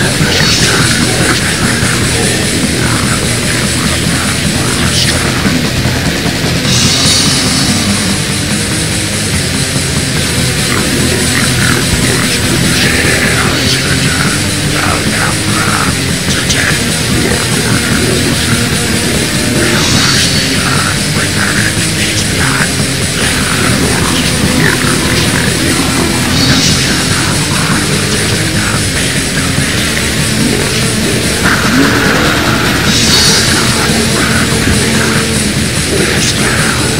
Yeah. Yeah.